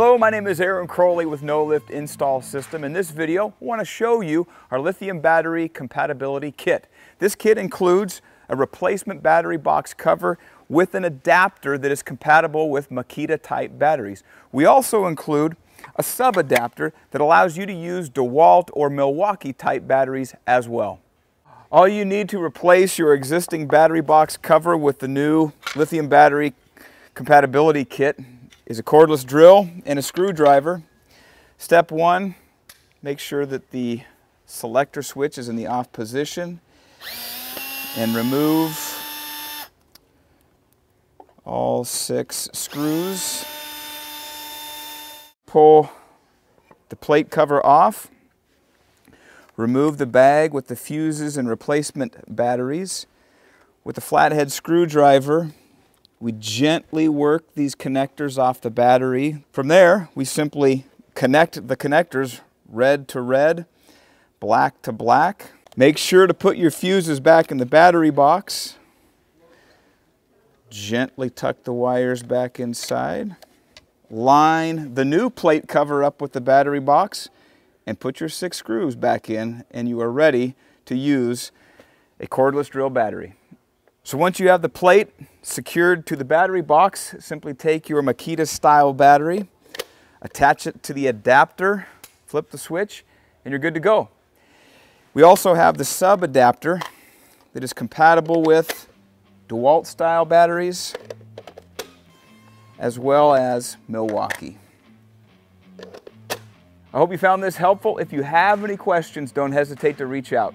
Hello, my name is Aaron Crowley with No Lift Install System. In this video, I want to show you our lithium battery compatibility kit. This kit includes a replacement battery box cover with an adapter that is compatible with Makita type batteries. We also include a sub adapter that allows you to use DeWalt or Milwaukee type batteries as well. All you need to replace your existing battery box cover with the new lithium battery compatibility kit is a cordless drill and a screwdriver. Step one, make sure that the selector switch is in the off position and remove all six screws. Pull the plate cover off. Remove the bag with the fuses and replacement batteries. With a flathead screwdriver, we gently work these connectors off the battery. From there, we simply connect the connectors red to red, black to black. Make sure to put your fuses back in the battery box. Gently tuck the wires back inside. Line the new plate cover up with the battery box and put your six screws back in and you are ready to use a cordless drill battery. So once you have the plate secured to the battery box, simply take your Makita style battery, attach it to the adapter, flip the switch, and you're good to go. We also have the sub adapter that is compatible with DeWalt style batteries as well as Milwaukee. I hope you found this helpful. If you have any questions, don't hesitate to reach out.